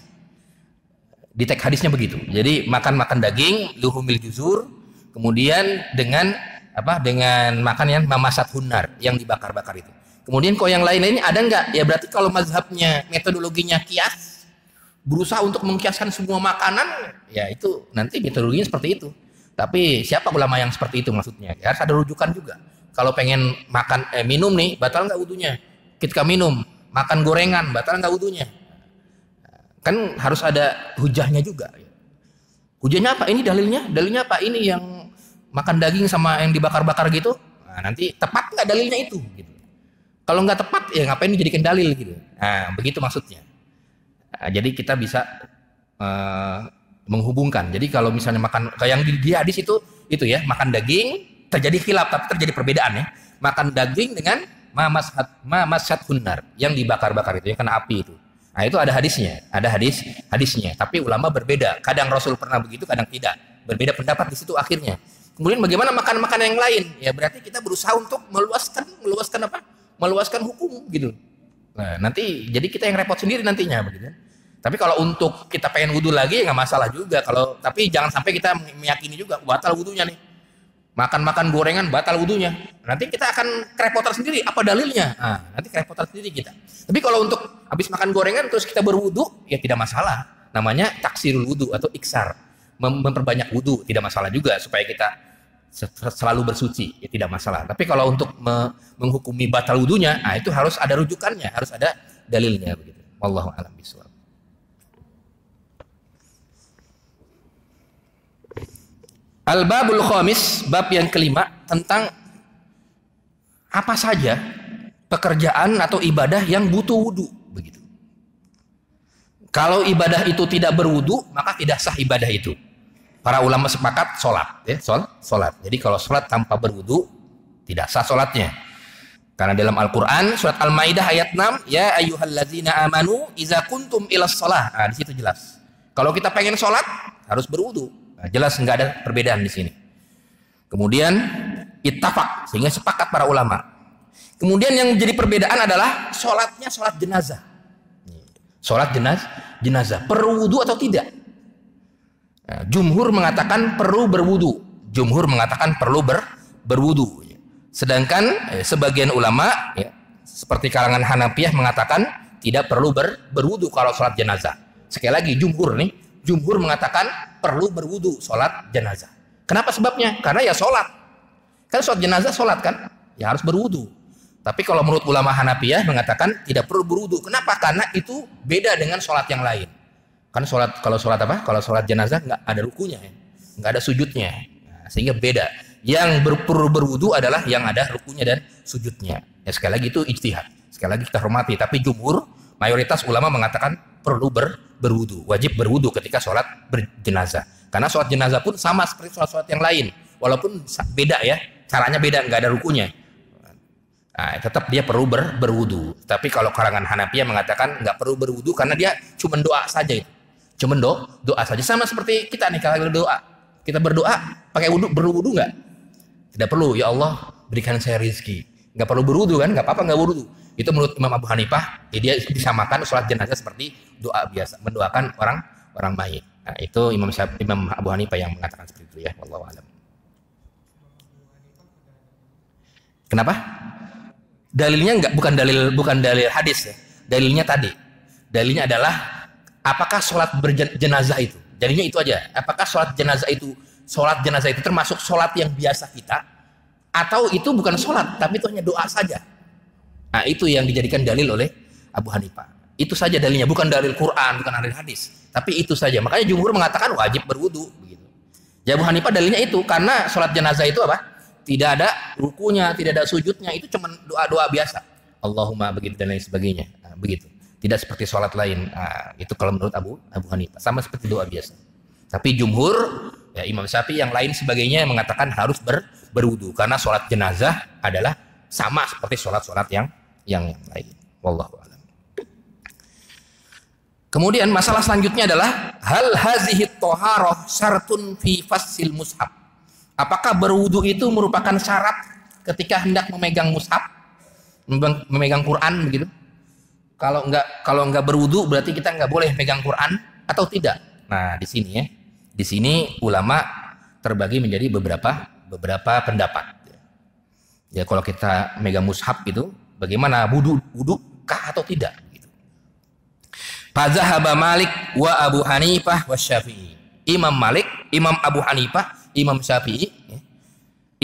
Di teks hadisnya begitu. Jadi makan-makan daging, luhumil juzur, kemudian dengan apa dengan makan yang mamasat hunar yang dibakar-bakar itu. Kemudian kok yang lain ini ada nggak? Ya berarti kalau mazhabnya metodologinya kias, berusaha untuk mengkiaskan semua makanan, ya itu nanti metodologinya seperti itu. Tapi siapa ulama yang seperti itu maksudnya? Ya, harus ada rujukan juga. Kalau pengen makan eh, minum nih, batal nggak wudhunya? Ketika minum, makan gorengan, batal nggak wudhunya? Kan harus ada hujahnya juga. Hujahnya apa? Ini dalilnya? Dalilnya apa? Ini yang makan daging sama yang dibakar-bakar gitu, nah, nanti tepat nggak dalilnya itu? Gitu. Kalau nggak tepat ya ngapain dijadikan dalil gitu? Nah, begitu maksudnya. Nah, jadi kita bisa uh, menghubungkan. Jadi kalau misalnya makan kayak yang di, di hadis itu itu ya makan daging terjadi khilaf tapi terjadi perbedaan ya. Makan daging dengan mamasat mamasat hunar yang dibakar-bakar itu yang kena api itu. Nah itu ada hadisnya, ada hadis hadisnya. Tapi ulama berbeda. Kadang Rasul pernah begitu, kadang tidak. Berbeda pendapat di situ akhirnya. Kemudian bagaimana makan makanan yang lain? Ya berarti kita berusaha untuk meluaskan, meluaskan apa? Meluaskan hukum gitu. Nah, nanti jadi kita yang repot sendiri nantinya begitu. Tapi kalau untuk kita pengen wudhu lagi ya nggak masalah juga. Kalau tapi jangan sampai kita meyakini juga batal wudhunya nih. Makan-makan gorengan batal wudhunya. Nanti kita akan kerepotan sendiri. Apa dalilnya? Nah, nanti kerepotan sendiri kita. Tapi kalau untuk habis makan gorengan terus kita berwudhu ya tidak masalah. Namanya taksirul wudhu atau iksar memperbanyak wudhu tidak masalah juga supaya kita selalu bersuci ya tidak masalah tapi kalau untuk me menghukumi batal wudhunya nah itu harus ada rujukannya harus ada dalilnya begitu wallahu alam Al-babul khamis bab yang kelima tentang apa saja pekerjaan atau ibadah yang butuh wudhu begitu. Kalau ibadah itu tidak berwudhu maka tidak sah ibadah itu. Para ulama sepakat sholat ya sholat sholat. Jadi kalau sholat tanpa berwudu tidak sah sholatnya. Karena dalam Al-Quran surat Al-Maidah ayat 6 ya ayyuhalladzina amanu iza kuntum ila sholah. Nah, di situ jelas. Kalau kita pengen sholat harus berwudu nah, jelas nggak ada perbedaan di sini kemudian ittafaq sehingga sepakat para ulama kemudian yang menjadi perbedaan adalah sholatnya sholat jenazah sholat jenazah jenazah perlu wudu atau tidak Ya, jumhur mengatakan perlu berwudu. Jumhur mengatakan perlu ber, berwudu. Sedangkan eh, sebagian ulama ya, seperti kalangan Hanafiyah mengatakan tidak perlu ber, berwudu kalau sholat jenazah. Sekali lagi jumhur nih, jumhur mengatakan perlu berwudu sholat jenazah. Kenapa sebabnya? Karena ya sholat. Kan sholat jenazah sholat kan? Ya harus berwudu. Tapi kalau menurut ulama Hanafiyah mengatakan tidak perlu berwudu. Kenapa? Karena itu beda dengan sholat yang lain. Kan sholat kalau sholat apa? Kalau sholat jenazah nggak ada rukunya, ya. nggak ada sujudnya, nah, sehingga beda. Yang perlu berwudu adalah yang ada rukunya dan sujudnya. Ya sekali lagi itu ijtihad. Sekali lagi kita hormati. Tapi jumhur mayoritas ulama mengatakan perlu ber, berwudu, wajib berwudu ketika sholat berjenazah. Karena sholat jenazah pun sama seperti sholat-sholat yang lain, walaupun beda ya, caranya beda, nggak ada rukunya. Nah, tetap dia perlu ber, berwudu. Tapi kalau kalangan Hanafiya mengatakan nggak perlu berwudu karena dia cuma doa saja itu. Cuma do, doa saja sama seperti kita nih kalau berdoa. Kita berdoa pakai wudhu berwudhu nggak? Tidak perlu. Ya Allah berikan saya rizki. Nggak perlu berwudhu kan? Nggak apa-apa nggak berwudhu. Itu menurut Imam Abu Hanifah, ya dia disamakan sholat jenazah seperti doa biasa, mendoakan orang orang baik. Nah, itu Imam Imam Abu Hanifah yang mengatakan seperti itu ya. Allah alam. Kenapa? Dalilnya enggak bukan dalil bukan dalil hadis ya. Dalilnya tadi. Dalilnya adalah apakah sholat berjenazah itu jadinya itu aja apakah sholat jenazah itu sholat jenazah itu termasuk sholat yang biasa kita atau itu bukan sholat tapi itu hanya doa saja nah itu yang dijadikan dalil oleh Abu Hanifah. Itu saja dalilnya bukan dalil Quran bukan dalil hadis. Tapi itu saja. Makanya jumhur mengatakan wajib berwudu begitu. Ya Abu Hanifah dalilnya itu karena sholat jenazah itu apa? Tidak ada rukunya tidak ada sujudnya. Itu cuma doa-doa biasa. Allahumma begitu dan lain sebagainya. Nah, begitu. Tidak seperti sholat lain. Nah, itu kalau menurut Abu Abu Hanifah. Sama seperti doa biasa. Tapi jumhur ya Imam Syafi'i yang lain sebagainya mengatakan harus ber, berwudu. Karena sholat jenazah adalah sama seperti sholat-sholat yang yang lain. Wallahu a'lam. Kemudian masalah selanjutnya adalah hal hazihi toharoh syartun fi fasil mushaf. Apakah berwudu itu merupakan syarat ketika hendak memegang mushaf, memegang Quran begitu? kalau nggak kalau nggak berwudu berarti kita nggak boleh pegang Quran atau tidak? Nah di sini ya, di sini ulama terbagi menjadi beberapa beberapa pendapat. Ya kalau kita megang mushaf itu bagaimana wudu wudu kah atau tidak gitu. Fazahaba Malik wa Abu Hanifah wa Syafi'i. Imam Malik, Imam Abu Hanifah, Imam Syafi'i ya,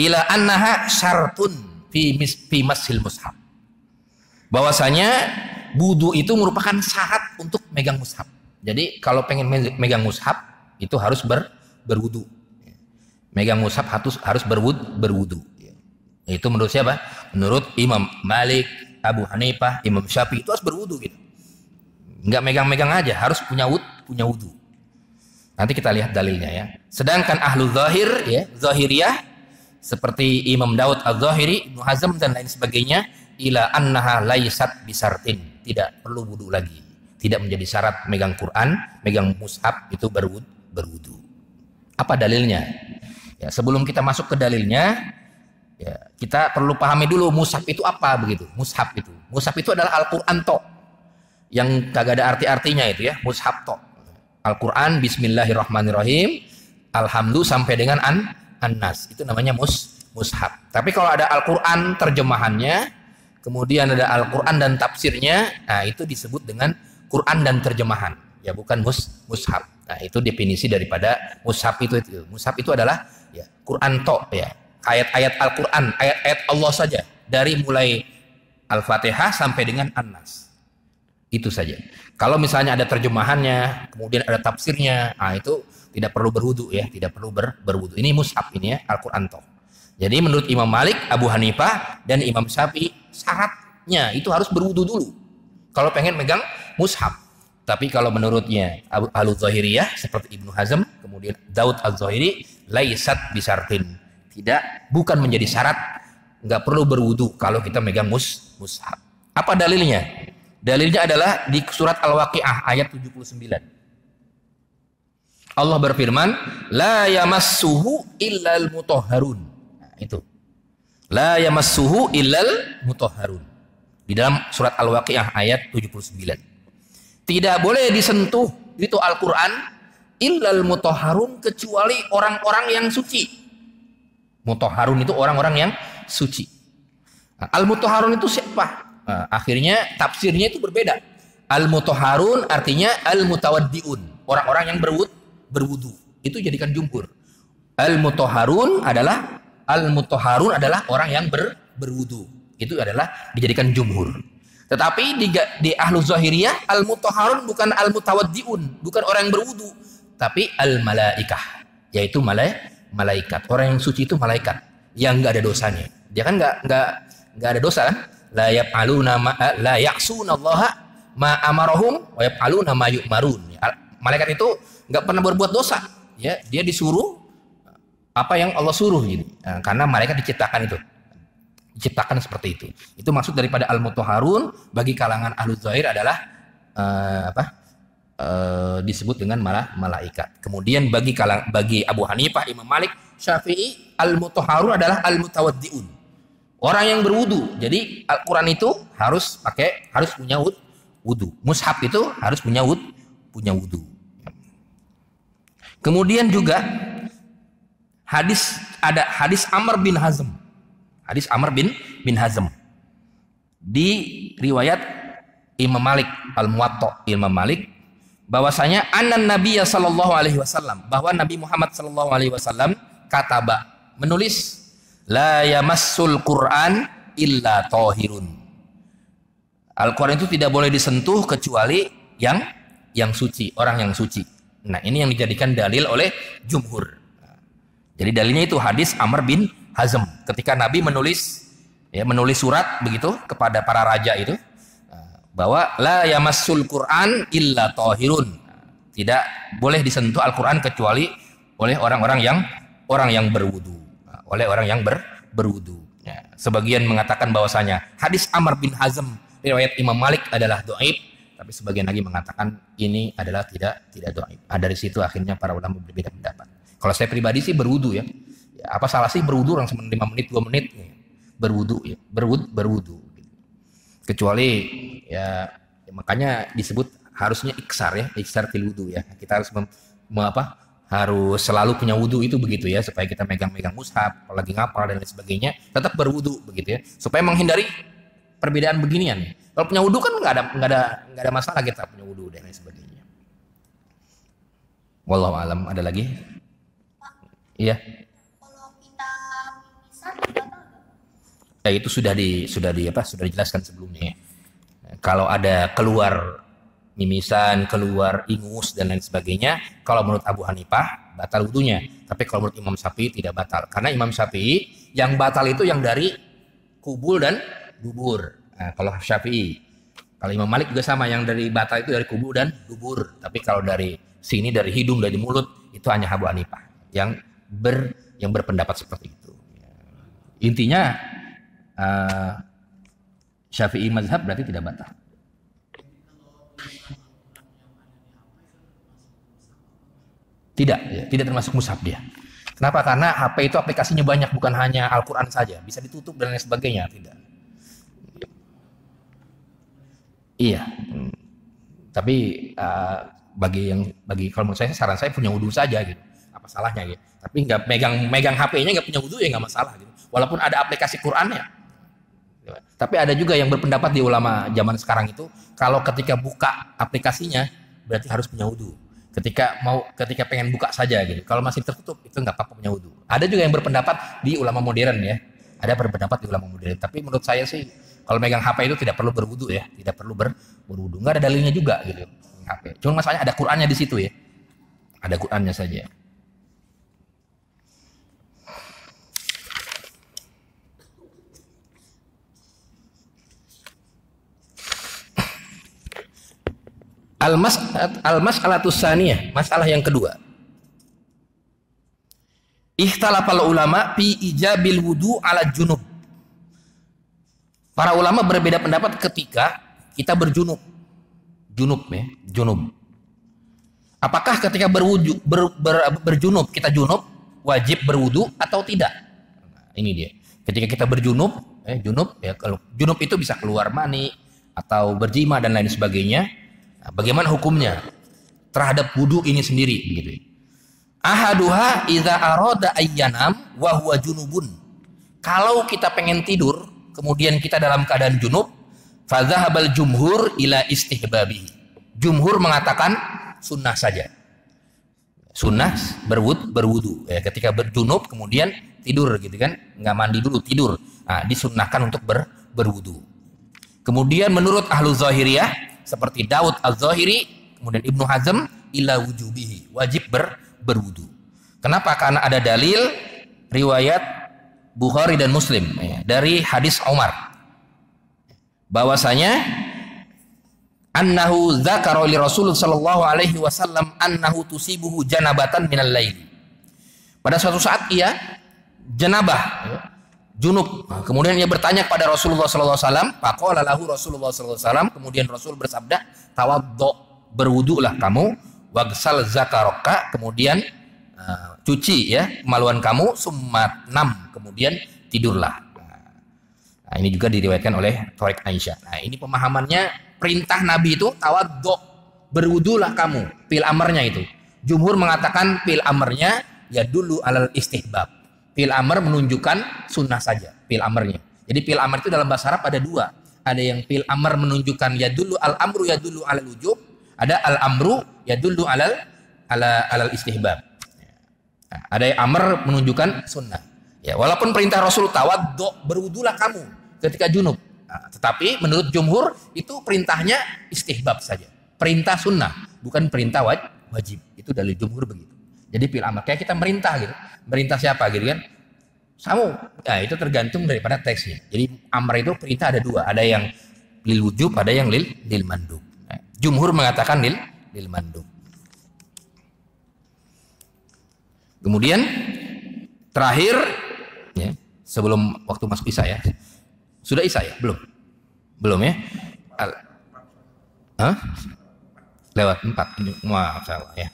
ila annaha syartun fi mis, fi masil mushaf. Bahwasanya wudu itu merupakan syarat untuk megang mushaf. Jadi kalau pengen megang mushaf itu harus ber, berwudu. Megang mushaf harus harus berwud, berwudu. Itu menurut siapa? Menurut Imam Malik, Abu Hanifah, Imam Syafi'i itu harus berwudu gitu. Enggak megang-megang aja, harus punya wud, punya wudu. Nanti kita lihat dalilnya ya. Sedangkan ahlu zahir ya, zahiriyah seperti Imam Daud al-Zahiri, Ibnu Hazm dan lain sebagainya, ila annaha laisat bisartin. Tidak perlu wudu lagi. Tidak menjadi syarat megang Quran, megang mushaf itu berwud, berwudu. Apa dalilnya? Ya, sebelum kita masuk ke dalilnya, Ya, kita perlu pahami dulu mushaf itu apa begitu. Mushaf itu. Mushaf itu adalah Al-Qur'an to. Yang kagak ada arti-artinya itu ya, mushaf to. Al-Qur'an bismillahirrahmanirrahim. Alhamdulillah sampai dengan an an-nas. Itu namanya mus mushaf. Tapi kalau ada Al-Qur'an terjemahannya, kemudian ada Al-Qur'an dan tafsirnya, nah itu disebut dengan Quran dan terjemahan. Ya bukan mus mushaf. Nah, itu definisi daripada mushaf itu itu. Mushaf itu adalah ya Quran to ya ayat-ayat Al-Quran, ayat-ayat Allah saja. Dari mulai Al-Fatihah sampai dengan An-Nas. Itu saja. Kalau misalnya ada terjemahannya, kemudian ada tafsirnya, nah itu tidak perlu berwudu ya, tidak perlu ber, berwudu. Ini mushaf ini ya, Al-Quran toh. Jadi menurut Imam Malik, Abu Hanifah, dan Imam Syafi'i, syaratnya itu harus berwudu dulu. Kalau pengen megang mushaf. Tapi kalau menurutnya Abu Al-Zahiriyah seperti Ibnu Hazm, kemudian Daud Al-Zahiri, laisat bisartin tidak, bukan menjadi syarat. Nggak perlu berwudu kalau kita megang mus, mushaf. Apa dalilnya? Dalilnya adalah di surat Al-Waqi'ah ayat 79. Allah berfirman, la yamassuhu illal mutahharun. Nah, itu. La yamassuhu illal mutahharun. Di dalam surat Al-Waqi'ah ayat 79. Tidak boleh disentuh itu Al-Qur'an illal mutahharun kecuali orang-orang yang suci. Mutoharun itu orang-orang yang suci. Nah, Al-Mutoharun itu siapa? Nah, akhirnya tafsirnya itu berbeda. Al-Mutoharun artinya Al-Mutawaddiun. Orang-orang yang berwud, berwudu. Itu jadikan jumhur. Al-Mutoharun adalah Al-Mutoharun adalah orang yang ber, berwudu. Itu adalah dijadikan jumhur. Tetapi di, di Ahlu Zahiriyah Al-Mutoharun bukan Al-Mutawaddiun. Bukan orang yang berwudu. Tapi Al-Malaikah. Yaitu malaikat malaikat. Orang yang suci itu malaikat yang nggak ada dosanya. Dia kan nggak nggak nggak ada dosa kan? La yaf'aluna ma eh, la ya'sunallaha ma amarahum wa yaf'aluna ma yu'marun. Malaikat itu nggak pernah berbuat dosa. Ya, dia disuruh apa yang Allah suruh gitu. Nah, karena malaikat diciptakan itu. Diciptakan seperti itu. Itu maksud daripada al-mutahharun bagi kalangan ahlu zahir adalah uh, apa? Uh, disebut dengan malah malaikat. Kemudian bagi kalang bagi Abu Hanifah, Imam Malik, Syafi'i, al-mutahharun adalah al-mutawaddiun. Orang yang berwudu. Jadi Al-Qur'an itu harus pakai harus punya wudu. Mushaf itu harus punya wud, punya wudu. Kemudian juga hadis ada hadis Amr bin Hazm. Hadis Amr bin bin Hazm. Di riwayat Imam Malik Al-Muwatta Imam Malik bahwasanya anan Nabi sallallahu alaihi wasallam bahwa Nabi Muhammad sallallahu alaihi wasallam kataba menulis la yamassul Quran illa tohirun. Al-Quran itu tidak boleh disentuh kecuali yang yang suci, orang yang suci. Nah, ini yang dijadikan dalil oleh jumhur. Jadi dalilnya itu hadis Amr bin Hazm ketika Nabi menulis ya menulis surat begitu kepada para raja itu bahwa la yamassul Quran illa tahirun. Tidak boleh disentuh Al-Qur'an kecuali oleh orang-orang yang orang yang berwudu, oleh orang yang ber, berwudu. Ya. Sebagian mengatakan bahwasanya hadis Amr bin Hazm riwayat Imam Malik adalah doaib, tapi sebagian lagi mengatakan ini adalah tidak tidak doaib. Nah, dari situ akhirnya para ulama berbeda pendapat. Kalau saya pribadi sih berwudu ya. ya apa salah sih berwudu langsung 5 menit 2 menit ya. berwudu ya berwudu berwudu kecuali ya, ya makanya disebut harusnya iksar ya iksar fil wudu ya. Kita harus mem, mem, apa harus selalu punya wudhu itu begitu ya supaya kita megang-megang mushaf lagi ngapal dan lain sebagainya tetap berwudhu begitu ya. Supaya menghindari perbedaan beginian kalau punya wudhu kan nggak ada nggak ada nggak ada masalah kita punya wudhu dan lain sebagainya. Wallahu alam. Ada lagi? Iya ya itu sudah di sudah di apa sudah dijelaskan sebelumnya ya. kalau ada keluar mimisan, keluar ingus dan lain sebagainya. Kalau menurut Abu Hanifah batal wudhunya. Tapi kalau menurut Imam Syafi'i tidak batal. Karena Imam Syafi'i yang batal itu yang dari kubul dan dubur. Nah, kalau Syafi'i. Kalau Imam Malik juga sama yang dari batal itu dari kubul dan dubur. Tapi kalau dari sini dari hidung dari mulut itu hanya Abu Hanifah yang ber yang berpendapat seperti itu. Intinya uh, Syafi'i mazhab berarti tidak batal. Tidak, ya, tidak termasuk mushaf dia. Kenapa? Karena HP itu aplikasinya banyak, bukan hanya Al-Quran saja. Bisa ditutup dan lain sebagainya. Tidak. Iya. Hmm. Tapi uh, bagi yang bagi kalau menurut saya saran saya punya wudhu saja gitu. Apa salahnya gitu. Tapi nggak megang megang HP-nya nggak punya wudhu ya nggak masalah gitu. Walaupun ada aplikasi Qurannya. Tapi ada juga yang berpendapat di ulama zaman sekarang itu kalau ketika buka aplikasinya berarti harus punya wudhu ketika mau ketika pengen buka saja gitu. Kalau masih tertutup itu nggak apa-apa punya wudhu. Ada juga yang berpendapat di ulama modern ya. Ada berpendapat di ulama modern. Tapi menurut saya sih kalau megang HP itu tidak perlu berwudhu ya, tidak perlu ber, berwudhu. Nggak ada dalilnya juga gitu. HP. Cuma masalahnya ada Qurannya di situ ya. Ada Qurannya saja. Al-mas al-mas'alatus saniyah, masalah yang kedua. Ikhtalafal ulama fi ijabil wudu ala junub. Para ulama berbeda pendapat ketika kita berjunub. Junub ya, junub. Apakah ketika berwudu ber, ber, berjunub kita junub wajib berwudu atau tidak? Nah, ini dia. Ketika kita berjunub, eh, junub ya kalau junub itu bisa keluar mani atau berjima dan lain sebagainya Bagaimana hukumnya terhadap wudhu ini sendiri begitu. Ahaduha idza arada ayyanam wa huwa junubun. Kalau kita pengen tidur, kemudian kita dalam keadaan junub, fadzahabal jumhur ila istihbabi. Jumhur mengatakan sunnah saja. Sunnah berwud berwudu. Ya, ketika berjunub kemudian tidur gitu kan, nggak mandi dulu tidur. Nah, disunnahkan untuk ber, berwudu. Kemudian menurut ahlu zahiriyah seperti Daud Az-Zahiri, kemudian Ibnu Hazm ila wujubihi, wajib ber, berwudu. Kenapa? Karena ada dalil riwayat Bukhari dan Muslim ya, dari hadis Umar bahwasanya annahu dzakara li Rasul sallallahu alaihi wasallam annahu tusibuhu janabatan minal lail. Pada suatu saat ia janabah ya, junub. Nah, kemudian ia bertanya kepada Rasulullah sallallahu alaihi wasallam, lahu Rasulullah sallallahu alaihi kemudian Rasul bersabda, tawaddo, berwudulah kamu, wagsal zakaraka, kemudian uh, cuci ya kemaluan kamu, summat nam, kemudian tidurlah. Nah, ini juga diriwayatkan oleh Tariq Aisyah. Nah, ini pemahamannya perintah Nabi itu tawaddo, berwudulah kamu, pil amarnya itu. Jumhur mengatakan pil amarnya ya dulu alal istihbab Pil amr menunjukkan sunnah saja, pil amrnya. Jadi pil amr itu dalam bahasa Arab ada dua. Ada yang pil amr menunjukkan ya dulu al amru ya dulu al wujub. Ada al amru ya dulu alal ala alal istihbab. Nah, ada yang amr menunjukkan sunnah. Ya, walaupun perintah Rasul tawaddo berwudulah kamu ketika junub. Nah, tetapi menurut jumhur itu perintahnya istihbab saja. Perintah sunnah, bukan perintah wajib. Itu dari jumhur begitu. Jadi pil amr kayak kita merintah gitu. Merintah siapa gitu kan? Kamu. Nah, itu tergantung daripada teksnya. Jadi amr itu perintah ada dua, ada yang lil wujub, ada yang lil lil mandub. Nah, jumhur mengatakan lil lil mandub. Kemudian terakhir ya, sebelum waktu masuk Isa ya. Sudah Isa ya? Belum. Belum ya? Al Hah? Lewat empat. Wah, salah ya.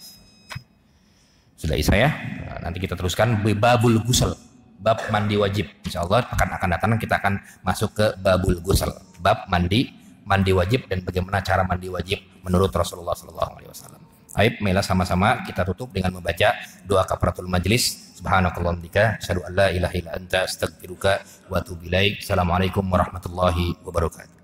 Sudah Isa ya. Nanti kita teruskan babul gusel. Bab mandi wajib. Insya Allah akan akan datang kita akan masuk ke babul gusel. Bab mandi mandi wajib dan bagaimana cara mandi wajib menurut Rasulullah SAW. Aib, marilah sama-sama kita tutup dengan membaca doa kafaratul majlis. Subhanakallahumma bika asyhadu an la anta astaghfiruka wa. Assalamualaikum warahmatullahi wabarakatuh.